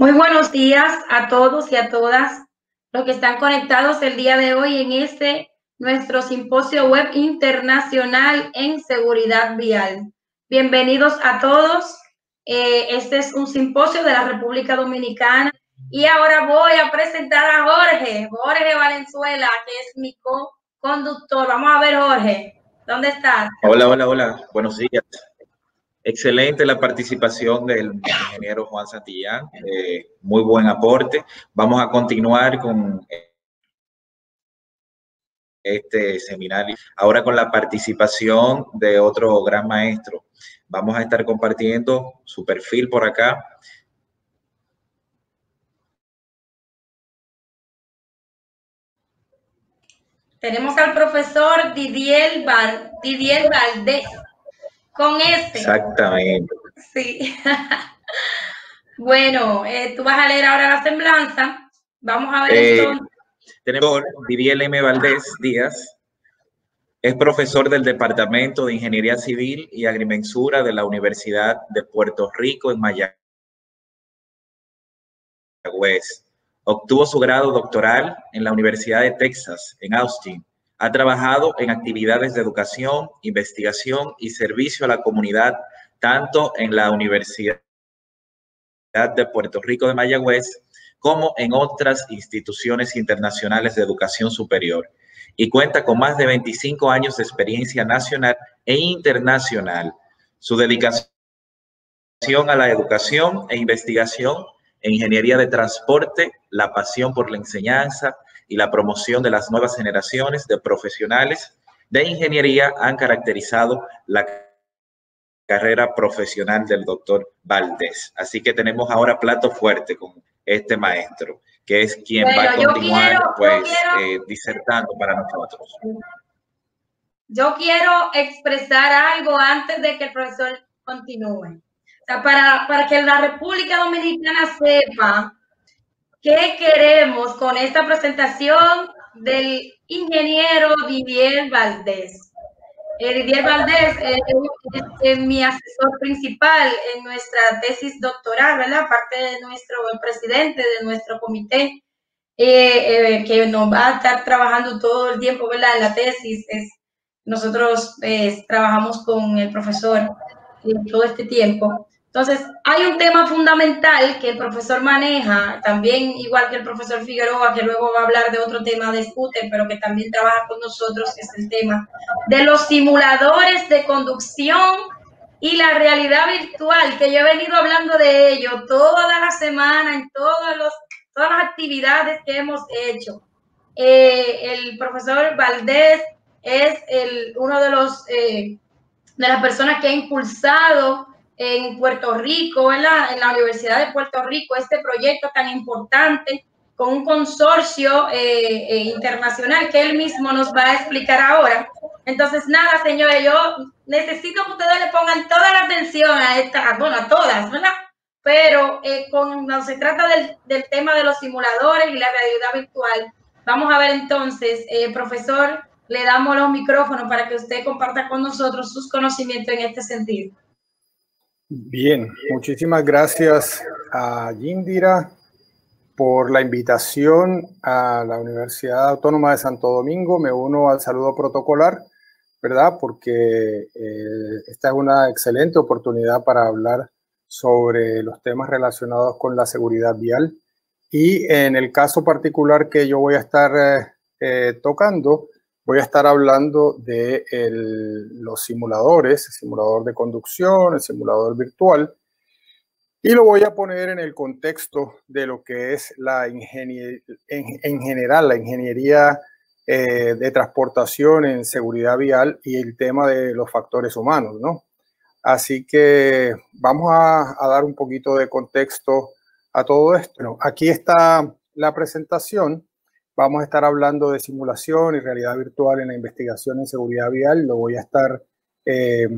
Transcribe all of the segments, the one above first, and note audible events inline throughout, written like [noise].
Muy buenos días a todos y a todas los que están conectados el día de hoy en este nuestro simposio web internacional en seguridad vial. Bienvenidos a todos. Eh, este es un simposio de la República Dominicana y ahora voy a presentar a Jorge, Jorge Valenzuela, que es mi co-conductor. Vamos a ver, Jorge, ¿dónde estás? Hola, hola, hola. Buenos días. Excelente la participación del ingeniero Juan Santillán, eh, muy buen aporte. Vamos a continuar con este seminario, ahora con la participación de otro gran maestro. Vamos a estar compartiendo su perfil por acá. Tenemos al profesor Didier, Didier Valdés con este. Exactamente. Sí. [laughs] bueno, eh, tú vas a leer ahora la semblanza. Vamos a ver eh, Tenemos Didier M. Valdés Díaz. Es profesor del Departamento de Ingeniería Civil y Agrimensura de la Universidad de Puerto Rico en Mayagüez. Obtuvo su grado doctoral en la Universidad de Texas, en Austin, ha trabajado en actividades de educación, investigación y servicio a la comunidad, tanto en la Universidad de Puerto Rico de Mayagüez como en otras instituciones internacionales de educación superior y cuenta con más de 25 años de experiencia nacional e internacional. Su dedicación a la educación e investigación en ingeniería de transporte, la pasión por la enseñanza, y la promoción de las nuevas generaciones de profesionales de ingeniería han caracterizado la carrera profesional del doctor Valdés. Así que tenemos ahora plato fuerte con este maestro, que es quien va a continuar pues eh, disertando para nosotros. Yo quiero expresar algo antes de que el profesor continúe. para, para que la República Dominicana sepa ¿Qué queremos con esta presentación del ingeniero Didier Valdés? Eh, Didier Valdés es, mi asesor principal en nuestra tesis doctoral, ¿verdad? Parte de nuestro presidente de nuestro comité, eh, eh, que nos va a estar trabajando todo el tiempo, ¿verdad? En la tesis. Es, nosotros trabajamos con el profesor todo este tiempo. Entonces, hay un tema fundamental que el profesor maneja, también igual que el profesor Figueroa, que luego va a hablar de otro tema de scooter, pero que también trabaja con nosotros, que es el tema de los simuladores de conducción y la realidad virtual, que yo he venido hablando de ello toda la semana, en todos los, todas las actividades que hemos hecho. Eh, el profesor Valdés es el, uno de los eh, de las personas que ha impulsado en Puerto Rico, en la, en la Universidad de Puerto Rico, este proyecto tan importante con un consorcio eh, eh, internacional que él mismo nos va a explicar ahora. Entonces, nada, señores, yo necesito que ustedes le pongan toda la atención a esta, bueno, a todas, ¿verdad? Pero eh, cuando se trata del, del, tema de los simuladores y la realidad virtual, vamos a ver entonces, profesor, le damos los micrófonos para que usted comparta con nosotros sus conocimientos en este sentido. Bien, muchísimas gracias a Yindira por la invitación a la Universidad Autónoma de Santo Domingo. Me uno al saludo protocolar, ¿verdad? Porque eh, esta es una excelente oportunidad para hablar sobre los temas relacionados con la seguridad vial. Y en el caso particular que yo voy a estar eh, eh, tocando, voy a estar hablando de los simuladores, el simulador de conducción, el simulador virtual, y lo voy a poner en el contexto de lo que es la ingeniería, en, general, la ingeniería eh, de transportación en seguridad vial y el tema de los factores humanos, ¿no? Así que vamos a, a dar un poquito de contexto a todo esto. aquí está la presentación. Vamos a estar hablando de simulación y realidad virtual en la investigación en seguridad vial. Lo voy a estar eh,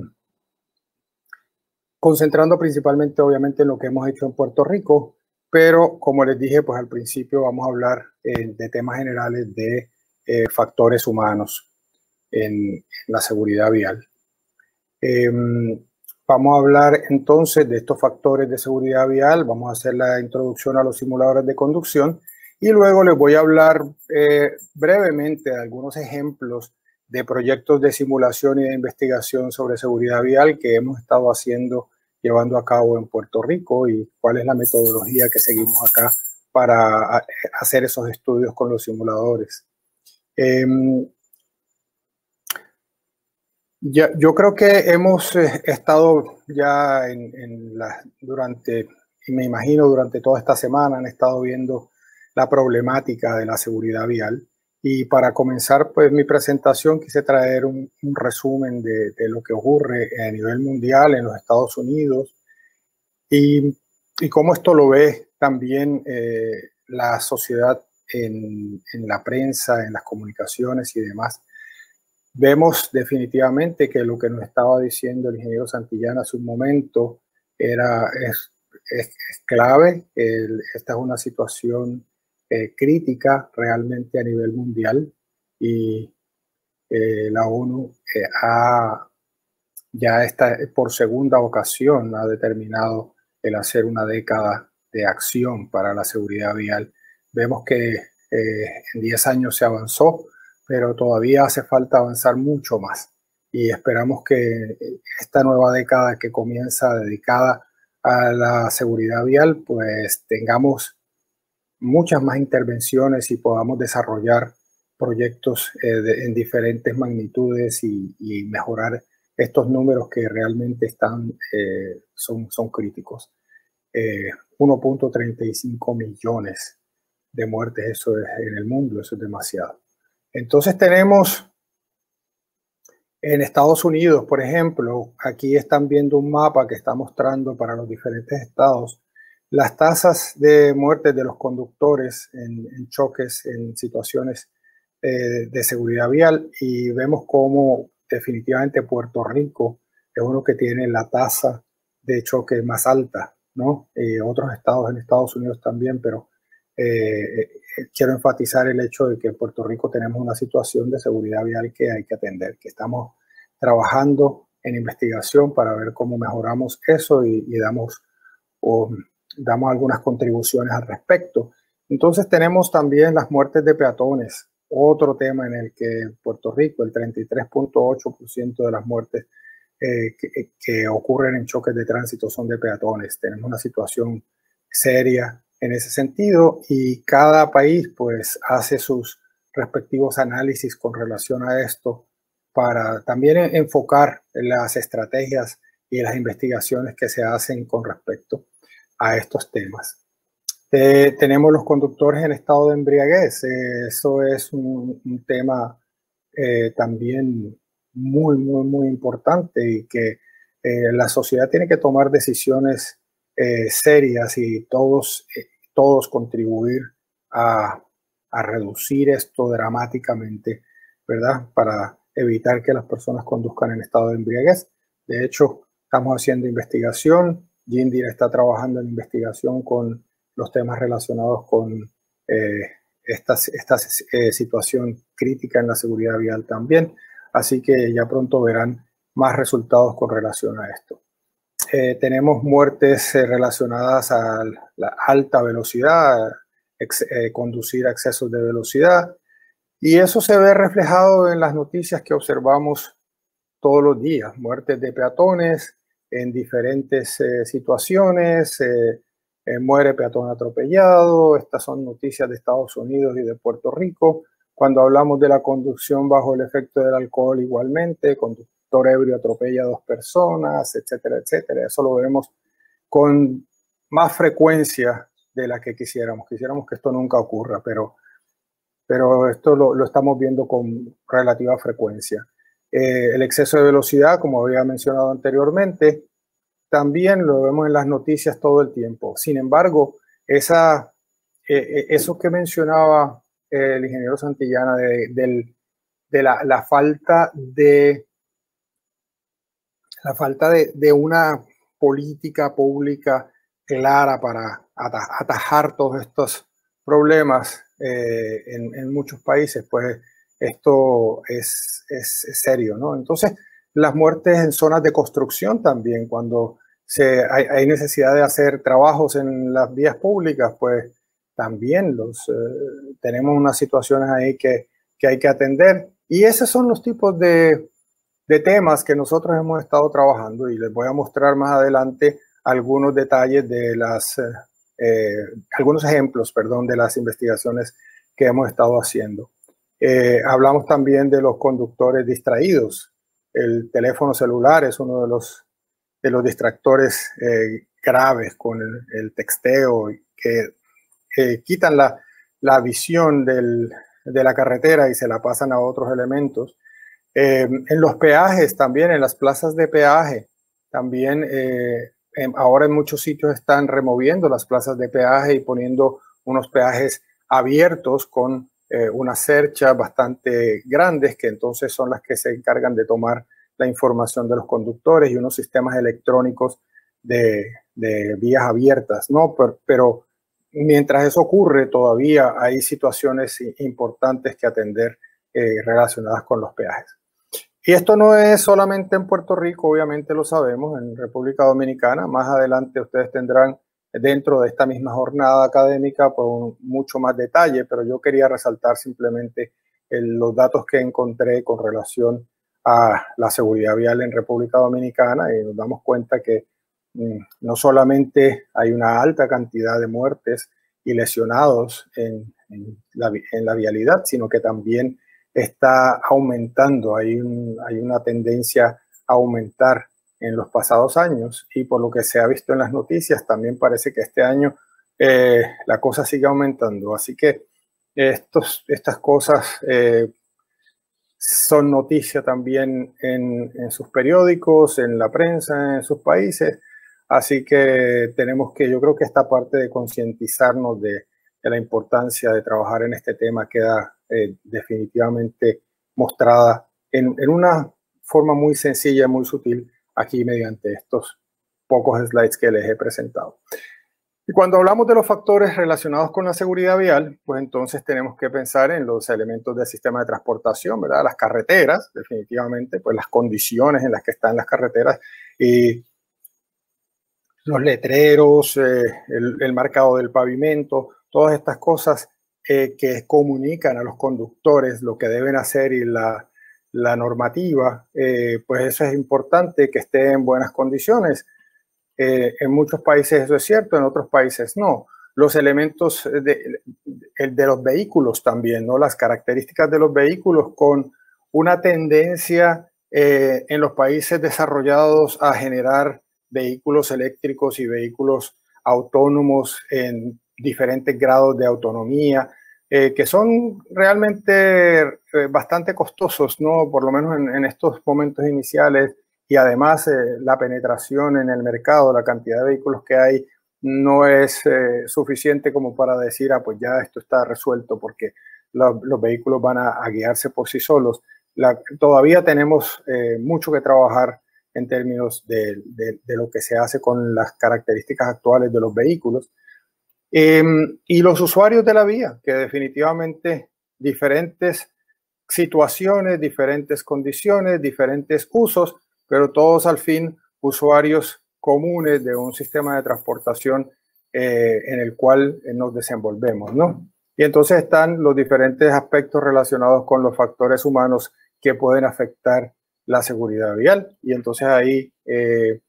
concentrando principalmente, obviamente, en lo que hemos hecho en Puerto Rico, pero como les dije, pues al principio vamos a hablar eh, de temas generales de eh, factores humanos en, la seguridad vial. Em, Vamos a hablar entonces de estos factores de seguridad vial, vamos a hacer la introducción a los simuladores de conducción y luego les voy a hablar eh, brevemente de algunos ejemplos de proyectos de simulación y de investigación sobre seguridad vial que hemos estado haciendo, llevando a cabo en Puerto Rico y cuál es la metodología que seguimos acá para hacer esos estudios con los simuladores. Em, yo creo que hemos eh, estado ya durante, me imagino durante toda esta semana, han estado viendo la problemática de la seguridad vial. Y para comenzar pues mi presentación quise traer un, resumen de, lo que ocurre a nivel mundial en los Estados Unidos y, y cómo esto lo ve también eh, la sociedad en, la prensa, en las comunicaciones y demás. Vemos definitivamente que lo que nos estaba diciendo el ingeniero Santillana hace un momento era, es, es, clave. esta es una situación eh, crítica realmente a nivel mundial y eh, la ONU eh, ha, ya está por segunda ocasión ha determinado el hacer una década de acción para la seguridad vial. Vemos que en 10 años se avanzó, pero todavía hace falta avanzar mucho más. Y esperamos que esta nueva década que comienza dedicada a la seguridad vial, pues tengamos muchas más intervenciones y podamos desarrollar proyectos eh, en diferentes magnitudes y, mejorar estos números que realmente están, eh, son, son críticos. 1.35 eh, millones de muertes, eso es en el mundo, eso es demasiado. Entonces tenemos en Estados Unidos, por ejemplo, aquí están viendo un mapa que está mostrando para los diferentes estados las tasas de muerte de los conductores en, choques, en situaciones eh, de seguridad vial y vemos cómo definitivamente Puerto Rico es uno que tiene la tasa de choque más alta, ¿no? Eh, otros estados en Estados Unidos también, pero eh, quiero enfatizar el hecho de que en Puerto Rico tenemos una situación de seguridad vial que hay que atender, que estamos trabajando en investigación para ver cómo mejoramos eso y, damos, damos algunas contribuciones al respecto. Entonces tenemos también las muertes de peatones, otro tema en el que Puerto Rico, el 33.8% de las muertes eh, que, que ocurren en choques de tránsito son de peatones. Tenemos una situación seria en ese sentido y cada país pues hace sus respectivos análisis con relación a esto para también enfocar las estrategias y las investigaciones que se hacen con respecto a estos temas. Eh, tenemos los conductores en estado de embriaguez. eso es un, tema eh, también muy, muy, muy importante y que eh, la sociedad tiene que tomar decisiones serias y todos todos contribuir a, reducir esto dramáticamente, ¿verdad? Para evitar que las personas conduzcan en estado de embriaguez. De hecho, estamos haciendo investigación. Jindira está trabajando en investigación con los temas relacionados con eh, esta, eh, situación crítica en la seguridad vial también. Así que ya pronto verán más resultados con relación a esto. Eh, tenemos muertes relacionadas a la alta velocidad, conducir a excesos de velocidad, y eso se ve reflejado en las noticias que observamos todos los días, muertes de peatones en diferentes situaciones, muere peatón atropellado, estas son noticias de Estados Unidos y de Puerto Rico. Cuando hablamos de la conducción bajo el efecto del alcohol igualmente, ebrio atropella a dos personas, etcétera, etcétera. Eso lo vemos con más frecuencia de la que quisiéramos. Quisiéramos que esto nunca ocurra, pero, pero esto lo, estamos viendo con relativa frecuencia. Eh, el exceso de velocidad, como había mencionado anteriormente, también lo vemos en las noticias todo el tiempo. Sin embargo, esa, eh, eh, eso que mencionaba el ingeniero Santillana de, la, falta de una política pública clara para atajar todos estos problemas eh, en, muchos países, pues esto es, serio, ¿no? Entonces, las muertes en zonas de construcción también, cuando se, hay, necesidad de hacer trabajos en las vías públicas, pues también los, eh, tenemos unas situaciones ahí que, que, hay que atender. Y esos son los tipos de, de temas que nosotros hemos estado trabajando y les voy a mostrar más adelante algunos detalles de las, eh, eh, algunos ejemplos, perdón, de las investigaciones que hemos estado haciendo. Eh, hablamos también de los conductores distraídos. El teléfono celular es uno de los, de los distractores graves con el, texteo que quitan la, la visión del, de la carretera y se la pasan a otros elementos. en los peajes también, en las plazas de peaje, también ahora en muchos sitios están removiendo las plazas de peaje y poniendo unos peajes abiertos con eh, unas cerchas bastante grandes que entonces son las que se encargan de tomar la información de los conductores y unos sistemas electrónicos de, vías abiertas, ¿no? Pero, mientras eso ocurre, todavía hay situaciones importantes que atender eh, relacionadas con los peajes. Y esto no es solamente en Puerto Rico, obviamente lo sabemos, en República Dominicana. Más adelante ustedes tendrán dentro de esta misma jornada académica pues, mucho más detalle, pero yo quería resaltar simplemente los datos que encontré con relación a la seguridad vial en República Dominicana y nos damos cuenta que mm, no solamente hay una alta cantidad de muertes y lesionados en, la, en la vialidad, sino que también está aumentando, hay, hay una tendencia a aumentar en los pasados años y por lo que se ha visto en las noticias, también parece que este año eh, la cosa sigue aumentando. Así que estos, estas cosas eh, son noticia también en, en, sus periódicos, en la prensa, en sus países. Así que tenemos que, yo creo que esta parte de concientizarnos de, de la importancia de trabajar en este tema queda eh, definitivamente mostrada en, en, una forma muy sencilla, muy sutil, aquí mediante estos pocos slides que les he presentado. Y cuando hablamos de los factores relacionados con la seguridad vial, pues entonces tenemos que pensar en los elementos del sistema de transportación, ¿verdad? Las carreteras, definitivamente, pues las condiciones en las que están las carreteras y los letreros, eh, el, marcado del pavimento, todas estas cosas eh, que comunican a los conductores lo que deben hacer y la, la normativa, eh, pues eso es importante que esté en buenas condiciones. Eh, en muchos países eso es cierto, en otros países no. Los elementos de, de, los vehículos también, ¿no? Las características de los vehículos con una tendencia en los países desarrollados a generar vehículos eléctricos y vehículos autónomos en diferentes grados de autonomía, eh, que son realmente eh, bastante costosos, ¿no? Por lo menos en, estos momentos iniciales, y además eh, la penetración en el mercado, la cantidad de vehículos que hay, no es suficiente como para decir, ah, pues ya esto está resuelto porque los vehículos van a, guiarse por sí solos. todavía tenemos mucho que trabajar en términos de, de, lo que se hace con las características actuales de los vehículos Em, y los usuarios de la vía, que definitivamente diferentes situaciones, diferentes condiciones, diferentes usos, pero todos al fin usuarios comunes de un sistema de transportación eh, en el cual eh, nos desenvolvemos, ¿no? Y entonces están los diferentes aspectos relacionados con los factores humanos que pueden afectar la seguridad vial. Y entonces ahí eh,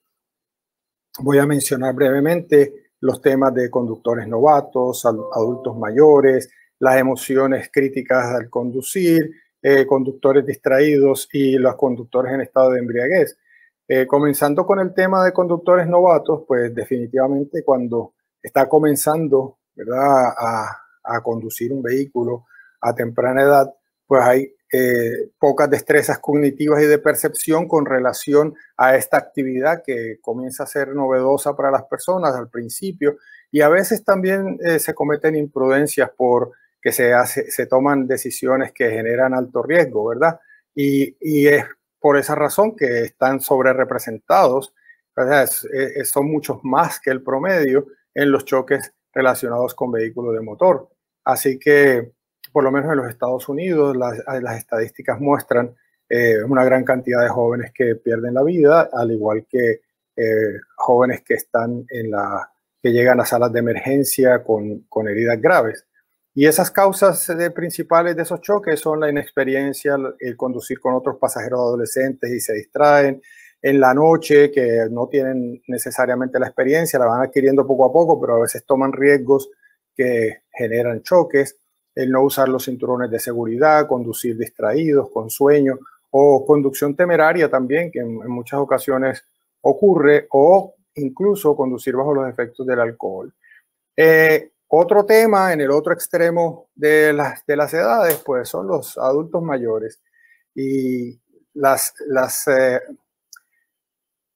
voy a mencionar brevemente los temas de conductores novatos, adultos mayores, las emociones críticas al conducir, eh, conductores distraídos y los conductores en estado de embriaguez. Eh, comenzando con el tema de conductores novatos, pues definitivamente cuando está comenzando ¿verdad? A, a conducir un vehículo a temprana edad, pues hay eh, pocas destrezas cognitivas y de percepción con relación a esta actividad que comienza a ser novedosa para las personas al principio y a veces también eh, se cometen imprudencias por que se, se toman decisiones que generan alto riesgo, ¿verdad? Y, es por esa razón que están sobre representados, son muchos más que el promedio en los choques relacionados con vehículos de motor. Así que por lo menos en los Estados Unidos, las, estadísticas muestran eh, una gran cantidad de jóvenes que pierden la vida, al igual que eh, jóvenes que están en la que llegan a salas de emergencia con, con heridas graves. Y esas causas principales de esos choques son la inexperiencia, el conducir con otros pasajeros adolescentes y se distraen, en la noche, que no tienen necesariamente la experiencia, la van adquiriendo poco a poco, pero a veces toman riesgos que generan choques, el no usar los cinturones de seguridad, conducir distraídos, con sueño, o conducción temeraria también, que en, muchas ocasiones ocurre, o incluso conducir bajo los efectos del alcohol. Eh, otro tema en el otro extremo de las, de las edades, pues son los adultos mayores. Y las, las eh,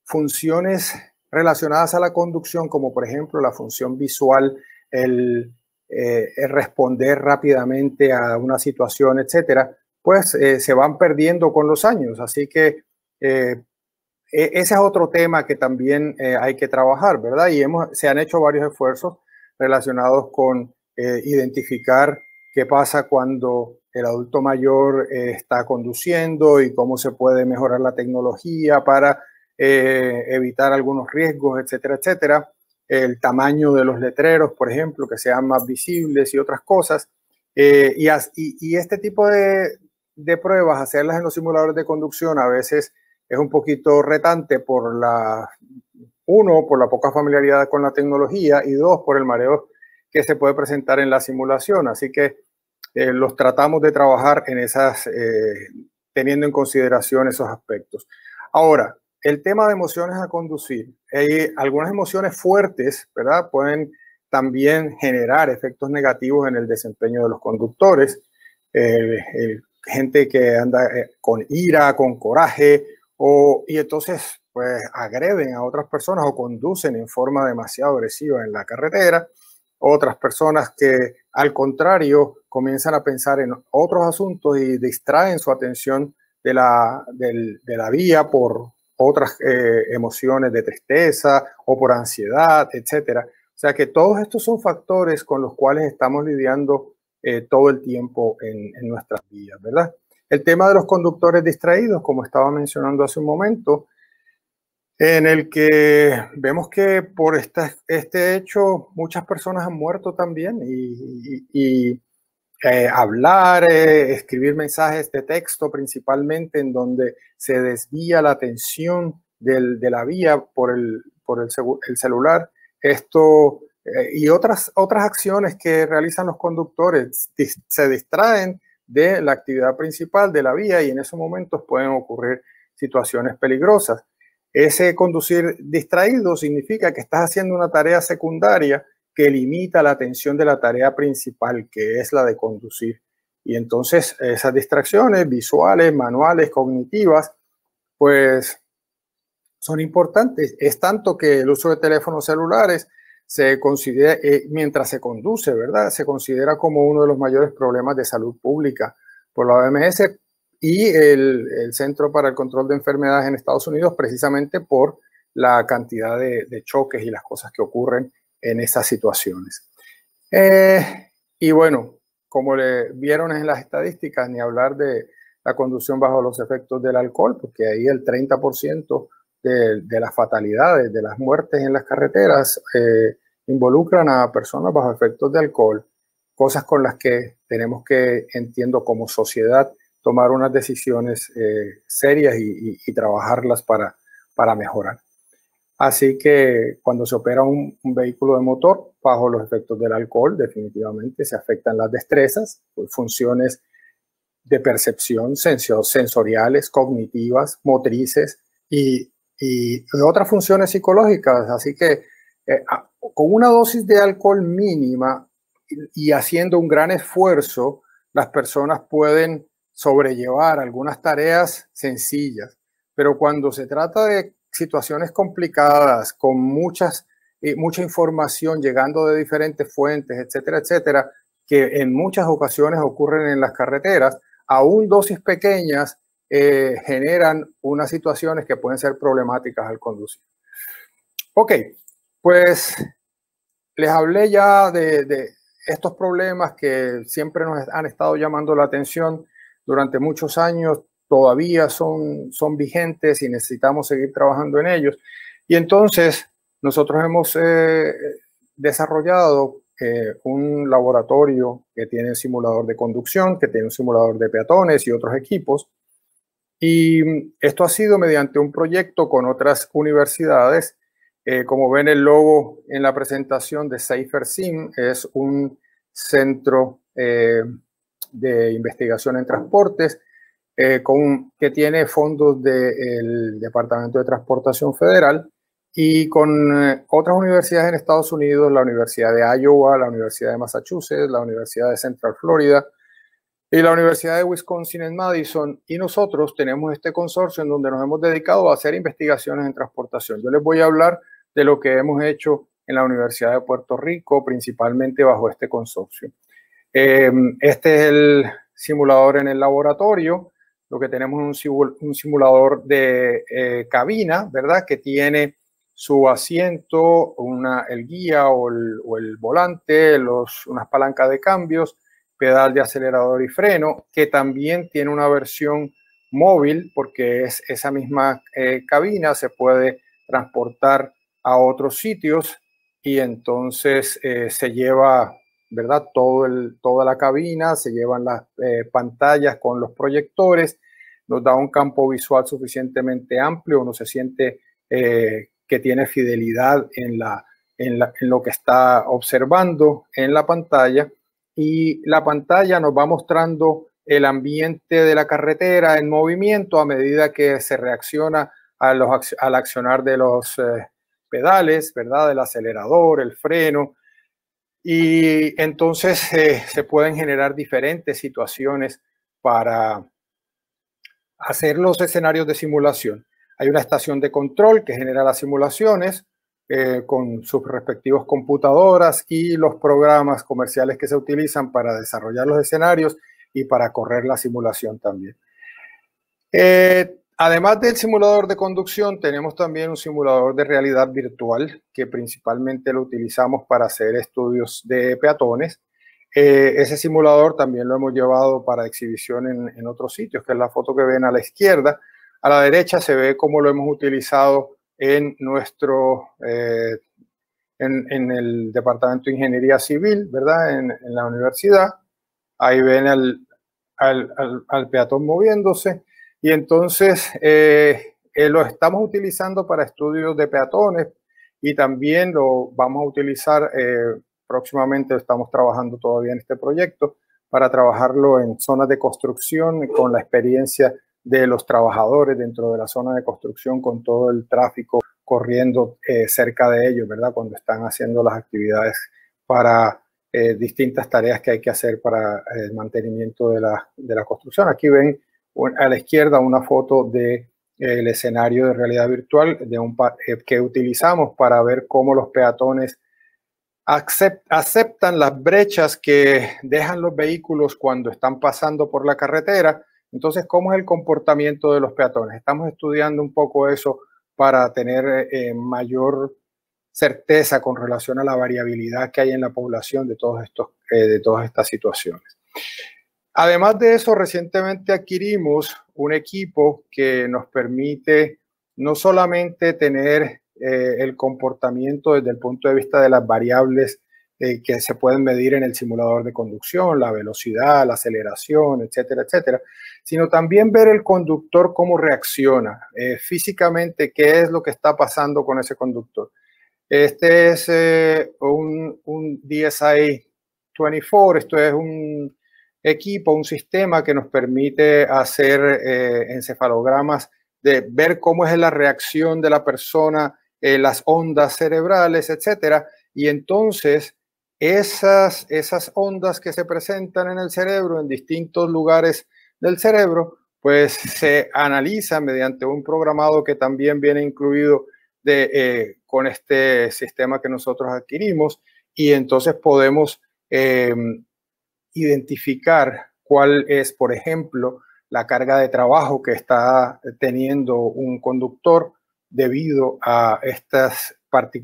funciones relacionadas a la conducción, como por ejemplo la función visual, el, eh, responder rápidamente a una situación, etcétera, pues eh, se van perdiendo con los años. Así que eh, e, ese es otro tema que también hay que trabajar, ¿verdad? Y hemos, se han hecho varios esfuerzos relacionados con identificar qué pasa cuando el adulto mayor está conduciendo y cómo se puede mejorar la tecnología para eh, evitar algunos riesgos, etcétera, etcétera. El tamaño de los letreros, por ejemplo, que sean más visibles y otras cosas. Eh, y, este tipo de, pruebas, hacerlas en los simuladores de conducción, a veces es un poquito retante por la, uno, por la poca familiaridad con la tecnología y dos, por el mareo que se puede presentar en la simulación. Así que eh, los tratamos de trabajar en esas, teniendo en consideración esos aspectos. Ahora, el tema de emociones a conducir. Hay algunas emociones fuertes, ¿verdad? Pueden también generar efectos negativos en el desempeño de los conductores. gente que anda eh, con ira, con coraje, o, y entonces pues agreden a otras personas o conducen en forma demasiado agresiva en la carretera. Otras personas que al contrario comienzan a pensar en otros asuntos y distraen su atención de la, de la vía por, otras eh, emociones de tristeza o por ansiedad, etcétera. O sea que todos estos son factores con los cuales estamos lidiando eh, todo el tiempo en, nuestras vidas, ¿verdad? El tema de los conductores distraídos, como estaba mencionando hace un momento, en el que vemos que por este hecho muchas personas han muerto también y eh, hablar, eh, escribir mensajes de texto principalmente en donde se desvía la atención de la vía por el, celular. Esto eh, y otras acciones que realizan los conductores se distraen de la actividad principal de la vía y en esos momentos pueden ocurrir situaciones peligrosas. Ese conducir distraído significa que estás haciendo una tarea secundaria que limita la atención de la tarea principal, que es la de conducir. Y entonces esas distracciones visuales, manuales, cognitivas, pues son importantes. Es tanto que el uso de teléfonos celulares se considera, eh, mientras se conduce, ¿verdad? Se considera como uno de los mayores problemas de salud pública por la OMS y el, Centro para el Control de Enfermedades en Estados Unidos, precisamente por la cantidad de choques y las cosas que ocurren en esas situaciones. Eh, y bueno, como le vieron en las estadísticas, ni hablar de la conducción bajo los efectos del alcohol, porque ahí el 30% de, de, las fatalidades, de las muertes en las carreteras, eh, involucran a personas bajo efectos de alcohol, cosas con las que tenemos que, entiendo, como sociedad, tomar unas decisiones eh, serias y, y, trabajarlas para, para mejorar. Así que cuando se opera un, vehículo de motor bajo los efectos del alcohol, definitivamente se afectan las destrezas, pues, funciones de percepción sensoriales, cognitivas, motrices y, otras funciones psicológicas. Así que eh, con una dosis de alcohol mínima y haciendo un gran esfuerzo, las personas pueden sobrellevar algunas tareas sencillas. Pero cuando se trata de situaciones complicadas, con muchas, eh, mucha información llegando de diferentes fuentes, etcétera, etcétera, que en muchas ocasiones ocurren en las carreteras, aún dosis pequeñas eh, generan unas situaciones que pueden ser problemáticas al conducir. Ok, pues les hablé ya de, de estos problemas que siempre nos han estado llamando la atención durante muchos años todavía son, son vigentes y necesitamos seguir trabajando en ellos. Y entonces nosotros hemos eh, desarrollado eh, un laboratorio que tiene simulador de conducción, que tiene un simulador de peatones y otros equipos. Y esto ha sido mediante un proyecto con otras universidades. Eh, como ven el logo en la presentación de Safer Sim, es un centro de investigación en transportes con, que tiene fondos del Departamento de Transportación Federal y con eh, otras universidades en Estados Unidos, la Universidad de Iowa, la Universidad de Massachusetts, la Universidad de Central Florida y la Universidad de Wisconsin en Madison. Y nosotros tenemos este consorcio en donde nos hemos dedicado a hacer investigaciones en transportación. Yo les voy a hablar de lo que hemos hecho en la Universidad de Puerto Rico, principalmente bajo este consorcio. Eh, este es el simulador en el laboratorio. Lo que tenemos es un, simulador de eh, cabina, ¿verdad? Que tiene su asiento, una, el guía o el, volante, los, unas palancas de cambios, pedal de acelerador y freno, que también tiene una versión móvil porque es esa misma eh, cabina se puede transportar a otros sitios y entonces eh, se lleva, ¿verdad? Todo el, toda la cabina, se llevan las eh, pantallas con los proyectores, nos da un campo visual suficientemente amplio, uno se siente que tiene fidelidad en, la, en, lo que está observando en la pantalla y la pantalla nos va mostrando el ambiente de la carretera en movimiento a medida que se reacciona a los, al accionar de los eh, pedales, ¿verdad? El acelerador, el freno. Y entonces eh, se pueden generar diferentes situaciones para hacer los escenarios de simulación. Hay una estación de control que genera las simulaciones eh, con sus respectivos computadoras y los programas comerciales que se utilizan para desarrollar los escenarios y para correr la simulación también. Eh, además del simulador de conducción, tenemos también un simulador de realidad virtual que principalmente lo utilizamos para hacer estudios de peatones. Eh, ese simulador también lo hemos llevado para exhibición en, en otros sitios, que es la foto que ven a la izquierda. A la derecha se ve cómo lo hemos utilizado en nuestro, eh, en, el Departamento de Ingeniería Civil, ¿verdad? En, la universidad. Ahí ven al, peatón moviéndose. Y entonces eh, eh, lo estamos utilizando para estudios de peatones y también lo vamos a utilizar próximamente, estamos trabajando todavía en este proyecto, para trabajarlo en zonas de construcción con la experiencia de los trabajadores dentro de la zona de construcción con todo el tráfico corriendo eh, cerca de ellos, ¿verdad? Cuando están haciendo las actividades para eh, distintas tareas que hay que hacer para el mantenimiento de la, de la construcción. Aquí ven a la izquierda una foto del de, el escenario de realidad virtual de un, eh, que utilizamos para ver cómo los peatones aceptan las brechas que dejan los vehículos cuando están pasando por la carretera entonces, ¿cómo es el comportamiento de los peatones? Estamos estudiando un poco eso para tener eh, mayor certeza con relación a la variabilidad que hay en la población de, todos estos, eh, de todas estas situaciones. Además de eso, recientemente adquirimos un equipo que nos permite no solamente tener eh, el comportamiento desde el punto de vista de las variables eh, que se pueden medir en el simulador de conducción, la velocidad, la aceleración, etcétera, etcétera, sino también ver el conductor cómo reacciona eh, físicamente, qué es lo que está pasando con ese conductor. Este es un, un DSI 24, esto es un equipo, un sistema que nos permite hacer encefalogramas de ver cómo es la reacción de la persona, las ondas cerebrales, etcétera. Y entonces esas, esas ondas que se presentan en el cerebro, en distintos lugares del cerebro, pues se analizan mediante un programado que también viene incluido de, eh, con este sistema que nosotros adquirimos y entonces podemos em, identificar cuál es, por ejemplo, la carga de trabajo que está teniendo un conductor debido a estas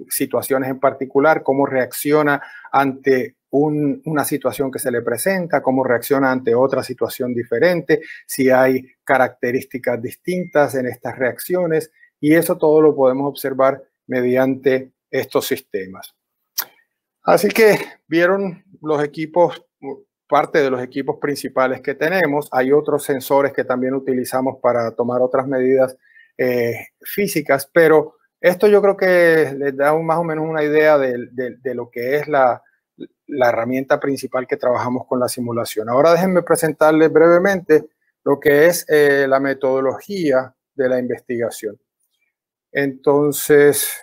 situaciones en particular, cómo reacciona ante una situación que se le presenta, cómo reacciona ante otra situación diferente, si hay características distintas en estas reacciones y eso todo lo podemos observar mediante estos sistemas. Así que vieron los equipos, parte de los equipos principales que tenemos. Hay otros sensores que también utilizamos para tomar otras medidas eh, físicas, pero esto yo creo que les da más o menos una idea de, lo que es la, herramienta principal que trabajamos con la simulación. Ahora déjenme presentarles brevemente lo que es eh, la metodología de la investigación. Entonces,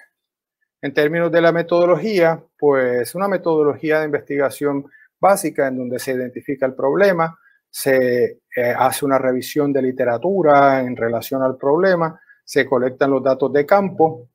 en términos de la metodología, pues una metodología de investigación básica en donde se identifica el problema, se eh, hace una revisión de literatura en relación al problema, se colectan los datos de campo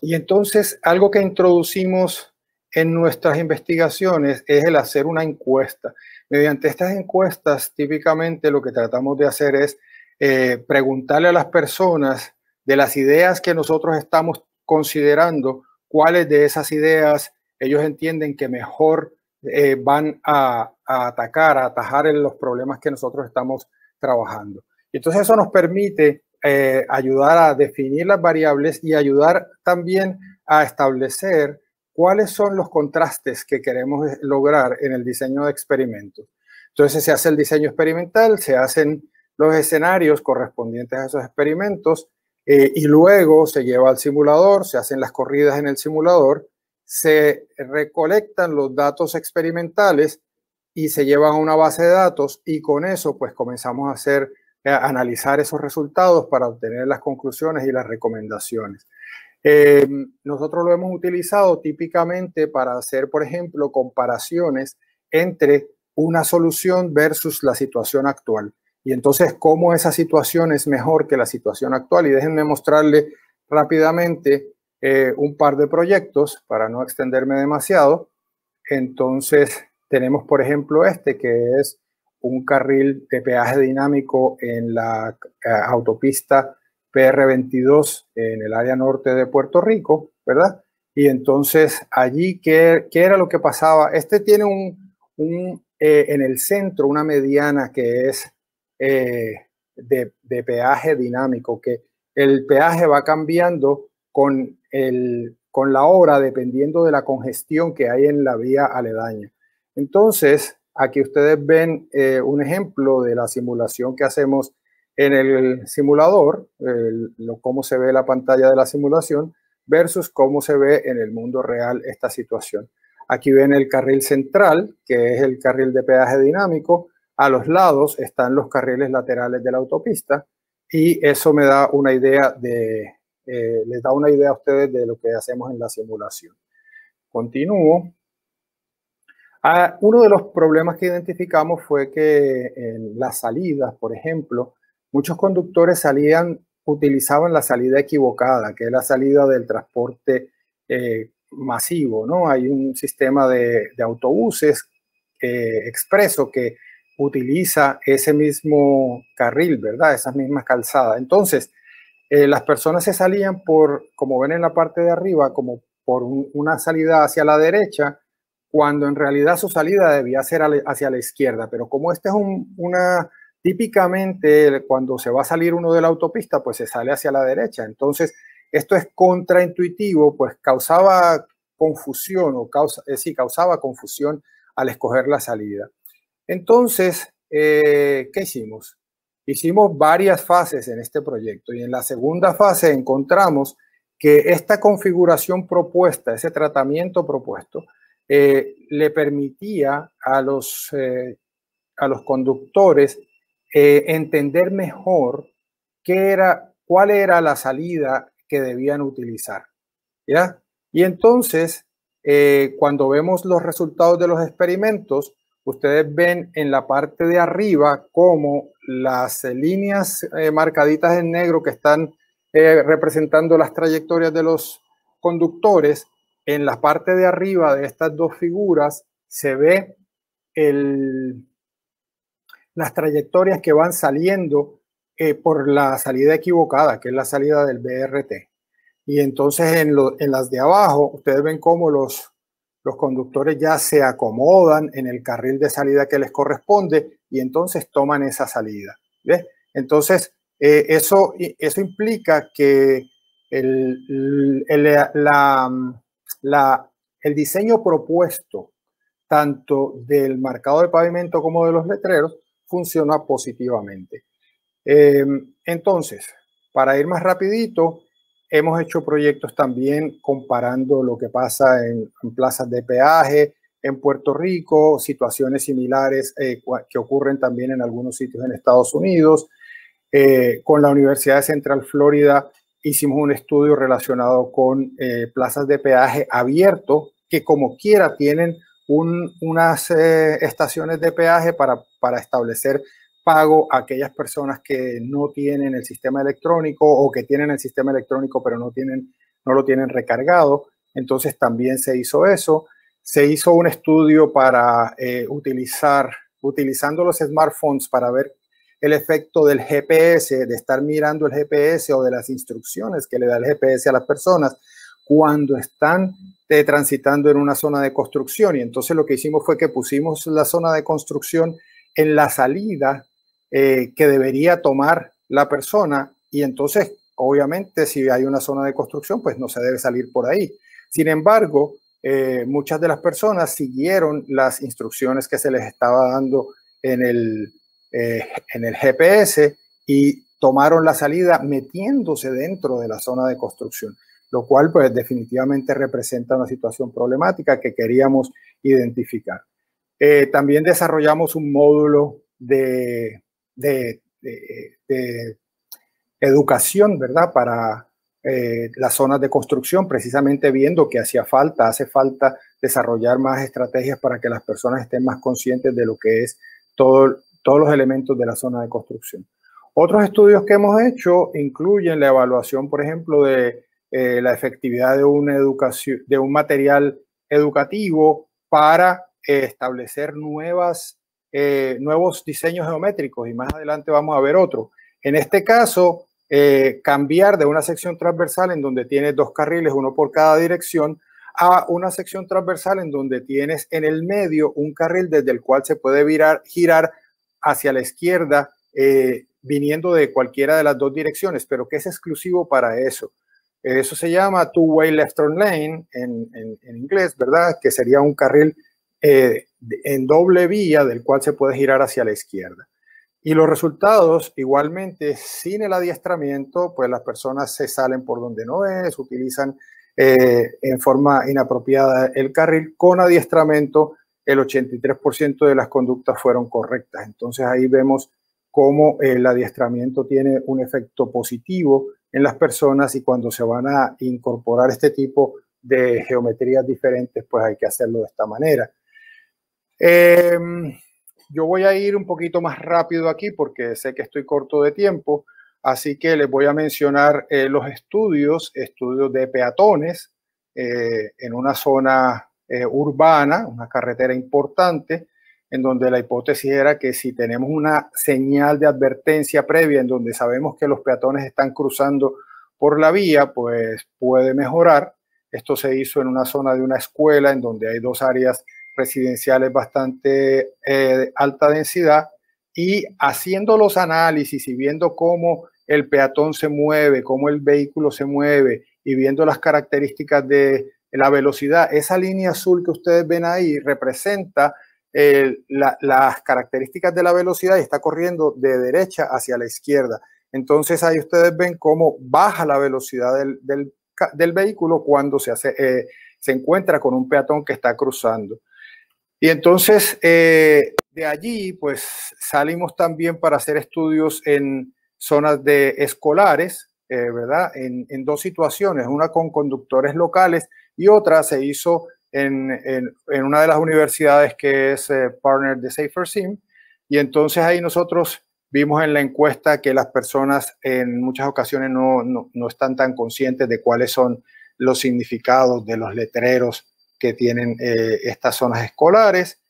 y entonces algo que introducimos en nuestras investigaciones es el hacer una encuesta. Mediante estas encuestas, típicamente lo que tratamos de hacer es eh, preguntarle a las personas de las ideas que nosotros estamos considerando, cuáles de esas ideas ellos entienden que mejor eh, van a, atacar, a atajar los problemas que nosotros estamos trabajando. Y entonces eso nos permite eh, ayudar a definir las variables y ayudar también a establecer cuáles son los contrastes que queremos lograr en el diseño de experimentos. Entonces se hace el diseño experimental, se hacen los escenarios correspondientes a esos experimentos eh, y luego se lleva al simulador, se hacen las corridas en el simulador, se recolectan los datos experimentales y se llevan a una base de datos y con eso pues comenzamos a hacer a analizar esos resultados para obtener las conclusiones y las recomendaciones. Eh, nosotros lo hemos utilizado típicamente para hacer, por ejemplo, comparaciones entre una solución versus la situación actual. Y entonces, cómo esa situación es mejor que la situación actual. Y déjenme mostrarle rápidamente eh, un par de proyectos para no extenderme demasiado. Entonces, tenemos, por ejemplo, este que es un carril de peaje dinámico en la eh, autopista PR22 en el área norte de Puerto Rico, ¿verdad? Y entonces allí, ¿qué, qué era lo que pasaba? Este tiene un, un eh, en el centro una mediana que es de, peaje dinámico, que el peaje va cambiando con, el, con la hora dependiendo de la congestión que hay en la vía aledaña. Entonces, Aquí ustedes ven eh, un ejemplo de la simulación que hacemos en el simulador, cómo se ve la pantalla de la simulación versus cómo se ve en el mundo real esta situación. Aquí ven el carril central, que es el carril de peaje dinámico. A los lados están los carriles laterales de la autopista y eso me da una idea de, eh, les da una idea a ustedes de lo que hacemos en la simulación. Continúo. Ah, uno de los problemas que identificamos fue que en las salidas, por ejemplo, muchos conductores salían, utilizaban la salida equivocada, que es la salida del transporte eh, masivo, ¿no? Hay un sistema de, autobuses eh, expreso que utiliza ese mismo carril, ¿verdad? Esas mismas calzadas. Entonces, eh, las personas se salían por, como ven en la parte de arriba, como por una salida hacia la derecha, cuando en realidad su salida debía ser hacia la izquierda. Pero como esta es una, típicamente cuando se va a salir uno de la autopista, pues se sale hacia la derecha. Entonces, esto es contraintuitivo, pues causaba confusión o causa, eh, sí, causaba confusión al escoger la salida. Entonces, eh, ¿qué hicimos? Hicimos varias fases en este proyecto y en la segunda fase encontramos que esta configuración propuesta, ese tratamiento propuesto, eh, le permitía a los, eh, a los conductores eh, entender mejor qué era, cuál era la salida que debían utilizar. ¿ya? Y entonces, cuando vemos los resultados de los experimentos, ustedes ven en la parte de arriba como las líneas marcaditas en negro que están representando las trayectorias de los conductores en la parte de arriba de estas dos figuras se ve las trayectorias que van saliendo eh, por la salida equivocada, que es la salida del BRT. Y entonces en, en las de abajo, ustedes ven cómo los, los conductores ya se acomodan en el carril de salida que les corresponde y entonces toman esa salida. ¿ves? Entonces, eh, eso, eso implica que el, la, el diseño propuesto tanto del marcado de pavimento como de los letreros funciona positivamente. Eh, entonces, para ir más rapidito, hemos hecho proyectos también comparando lo que pasa en, plazas de peaje en Puerto Rico, situaciones similares eh, que ocurren también en algunos sitios en Estados Unidos. Eh, con la Universidad de Central Florida hicimos un estudio relacionado con plazas de peaje abierto que como quiera tienen unas eh, estaciones de peaje para, para establecer pago a aquellas personas que no tienen el sistema electrónico o que tienen el sistema electrónico pero no, tienen, no lo tienen recargado. Entonces también se hizo eso. Se hizo un estudio para eh, utilizar, utilizando los smartphones para ver el efecto del GPS, de estar mirando el GPS o de las instrucciones que le da el GPS a las personas cuando están eh, transitando en una zona de construcción. Y entonces lo que hicimos fue que pusimos la zona de construcción en la salida eh, que debería tomar la persona y entonces obviamente si hay una zona de construcción pues no se debe salir por ahí. Sin embargo, eh, muchas de las personas siguieron las instrucciones que se les estaba dando en el, en el GPS y tomaron la salida metiéndose dentro de la zona de construcción lo cual pues definitivamente representa una situación problemática que queríamos identificar. Eh, también desarrollamos un módulo de, de, educación, ¿verdad? Para eh, las zonas de construcción, precisamente viendo que hacía falta, hace falta desarrollar más estrategias para que las personas estén más conscientes de lo que es todo, todos los elementos de la zona de construcción. Otros estudios que hemos hecho incluyen la evaluación, por ejemplo, de eh, la efectividad de una educación, de un material educativo para establecer nuevas, eh, nuevos diseños geométricos y más adelante vamos a ver otro. En este caso, cambiar de una sección transversal en donde tienes dos carriles, uno por cada dirección, a una sección transversal en donde tienes en el medio un carril desde el cual se puede virar, girar hacia la izquierda, viniendo de cualquiera de las dos direcciones, pero que es exclusivo para eso. Eso se llama two-way left turn lane en, inglés, ¿verdad? Que sería un carril eh, en doble vía del cual se puede girar hacia la izquierda. Y los resultados, igualmente, sin el adiestramiento, pues las personas se salen por donde no es, utilizan eh, en forma inapropiada el carril. Con adiestramiento, el 83% de las conductas fueron correctas. Entonces ahí vemos cómo el adiestramiento tiene un efecto positivo en las personas y cuando se van a incorporar este tipo de geometrías diferentes, pues hay que hacerlo de esta manera. Em, yo voy a ir un poquito más rápido aquí porque sé que estoy corto de tiempo, así que les voy a mencionar eh, los estudios, estudios de peatones eh, en una zona eh, urbana, una carretera importante, en donde la hipótesis era que si tenemos una señal de advertencia previa en donde sabemos que los peatones están cruzando por la vía, pues puede mejorar. Esto se hizo en una zona de una escuela en donde hay dos áreas residenciales bastante eh, alta densidad y haciendo los análisis y viendo cómo el peatón se mueve, cómo el vehículo se mueve y viendo las características de la velocidad, esa línea azul que ustedes ven ahí representa las características de la velocidad y está corriendo de derecha hacia la izquierda. Entonces ahí ustedes ven cómo baja la velocidad del, vehículo cuando eh, se encuentra con un peatón que está cruzando. Y entonces eh, de allí pues salimos también para hacer estudios en zonas de escolares, eh, ¿verdad? En, en dos situaciones, una con conductores locales y otra se hizo en, en, una de las universidades que es eh, partner de Safer Sim. Y entonces ahí nosotros vimos en la encuesta que las personas en muchas ocasiones no, no, no, están tan conscientes de cuáles son los significados de los letreros que tienen eh, estas zonas escolares.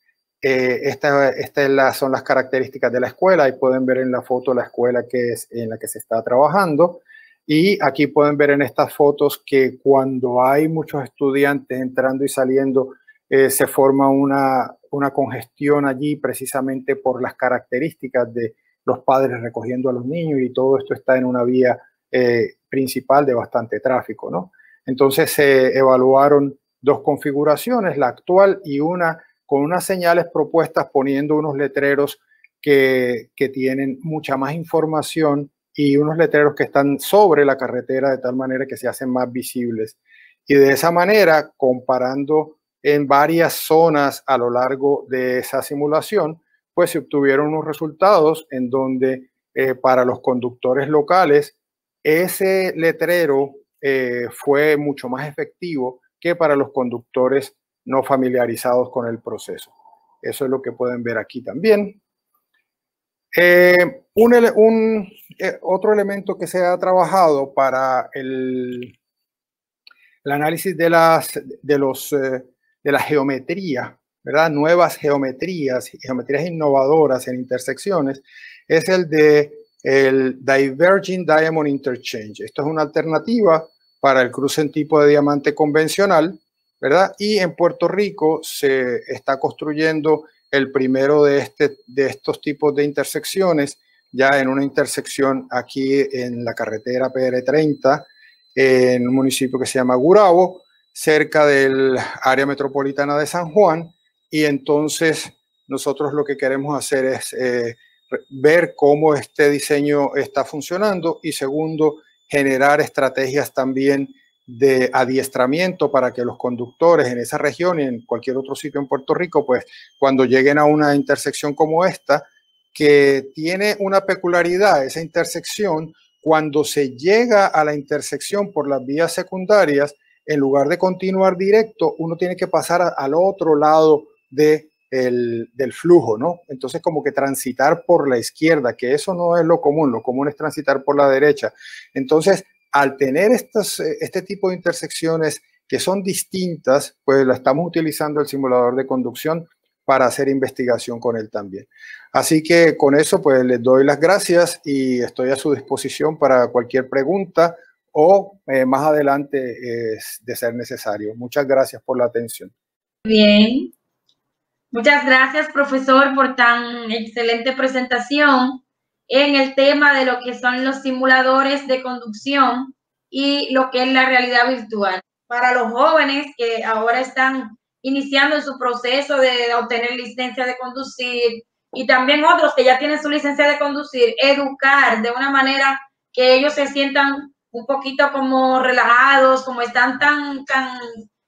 eh, estas esta son las características de la escuela. y pueden ver en la foto la escuela que es en la que se está trabajando. Y aquí pueden ver en estas fotos que cuando hay muchos estudiantes entrando y saliendo, eh, se forma una, una congestión allí precisamente por las características de los padres recogiendo a los niños y todo esto está en una vía eh, principal de bastante tráfico, ¿no? Entonces se evaluaron dos configuraciones, la actual y una con unas señales propuestas poniendo unos letreros que, que tienen mucha más información y unos letreros que están sobre la carretera de tal manera que se hacen más visibles. Y de esa manera, comparando en varias zonas a lo largo de esa simulación, pues se obtuvieron unos resultados en donde eh, para los conductores locales ese letrero eh, fue mucho más efectivo que para los conductores no familiarizados con el proceso. Eso es lo que pueden ver aquí también. Eh, un, otro elemento que se ha trabajado para el, el análisis de, las, de, los, de la geometría ¿verdad? nuevas geometrías, geometrías innovadoras en intersecciones, es el de el Diverging Diamond Interchange. Esto es una alternativa para el cruce en tipo de diamante convencional, ¿verdad? Y en Puerto Rico se está construyendo el primero de, este, de estos tipos de intersecciones, ya en una intersección aquí en la carretera PR30, en un municipio que se llama Gurabo, cerca del área metropolitana de San Juan, y entonces nosotros lo que queremos hacer es eh, ver cómo este diseño está funcionando y segundo, generar estrategias también de adiestramiento para que los conductores en esa región y en cualquier otro sitio en Puerto Rico, pues cuando lleguen a una intersección como esta, que tiene una peculiaridad, esa intersección, cuando se llega a la intersección por las vías secundarias, en lugar de continuar directo, uno tiene que pasar al otro lado de el, del flujo, ¿no? Entonces como que transitar por la izquierda, que eso no es lo común, lo común es transitar por la derecha. Entonces, al tener estas, este tipo de intersecciones que son distintas, pues la estamos utilizando el simulador de conducción para hacer investigación con él también. Así que con eso, pues les doy las gracias y estoy a su disposición para cualquier pregunta o eh, más adelante de ser necesario. Muchas gracias por la atención. Bien, Muchas gracias, profesor, por tan excelente presentación en el tema de lo que son los simuladores de conducción y lo que es la realidad virtual. Para los jóvenes que ahora están iniciando su proceso de obtener licencia de conducir y también otros que ya tienen su licencia de conducir, educar de una manera que ellos se sientan un poquito como relajados, como están tan, tan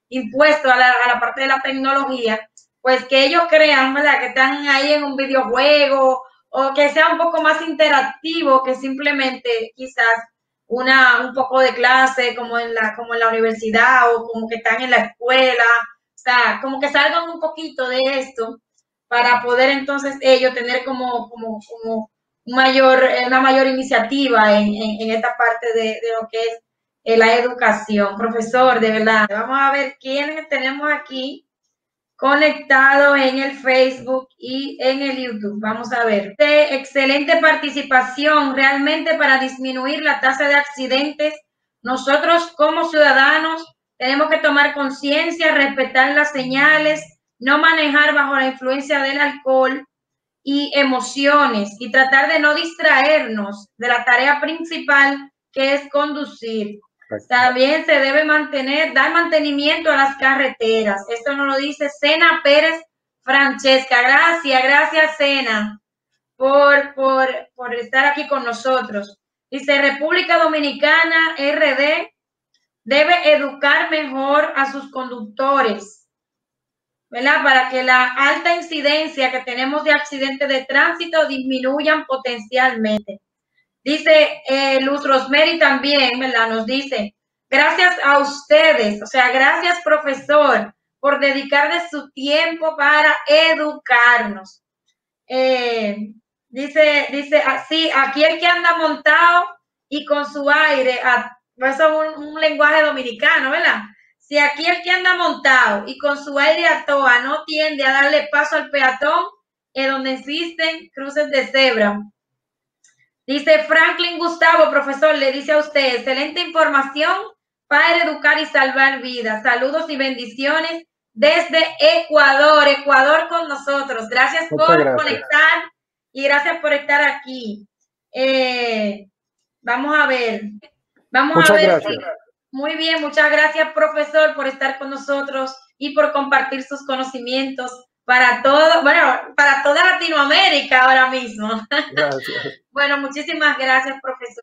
impuestos a la, a la parte de la tecnología, pues que ellos crean, ¿verdad? Que están ahí en un videojuego o que sea un poco más interactivo que simplemente quizás una, un poco de clase como en la, como en la universidad o como que están en la escuela. O sea, como que salgan un poquito de esto para poder entonces ellos tener como, como, como mayor, una mayor iniciativa en, en, esta parte de, de, lo que es eh, la educación. Profesor, de verdad, vamos a ver quiénes tenemos aquí conectado en el Facebook y en el YouTube. Vamos a ver. excelente participación realmente para disminuir la tasa de accidentes. Nosotros como ciudadanos tenemos que tomar conciencia, respetar las señales, no manejar bajo la influencia del alcohol y emociones y tratar de no distraernos de la tarea principal que es conducir. También se debe mantener, dar mantenimiento a las carreteras. Esto nos lo dice Sena Pérez Francesca. Gracias, gracias Sena por, por, por estar aquí con nosotros. Dice República Dominicana, RD, debe educar mejor a sus conductores, ¿verdad? Para que la alta incidencia que tenemos de accidentes de tránsito disminuyan potencialmente. Dice eh, Luz Rosemary también, ¿verdad? Nos dice, gracias a ustedes, o sea, gracias profesor por dedicar de su tiempo para educarnos. Eh, dice, dice, así, aquí el que anda montado y con su aire, a, eso es un, lenguaje dominicano, ¿verdad? Si aquí el que anda montado y con su aire a toa no tiende a darle paso al peatón, es donde existen cruces de cebra. Dice Franklin Gustavo, profesor, le dice a usted, excelente información para educar y salvar vidas. Saludos y bendiciones desde Ecuador, Ecuador con nosotros. Gracias por conectar y gracias por estar aquí. Eh, vamos a ver. Vamos a ver. muy bien, muchas gracias, profesor, por estar con nosotros y por compartir sus conocimientos para todo, bueno, para toda Latinoamérica ahora mismo. [laughs] Gracias. bueno, muchísimas gracias, profesor.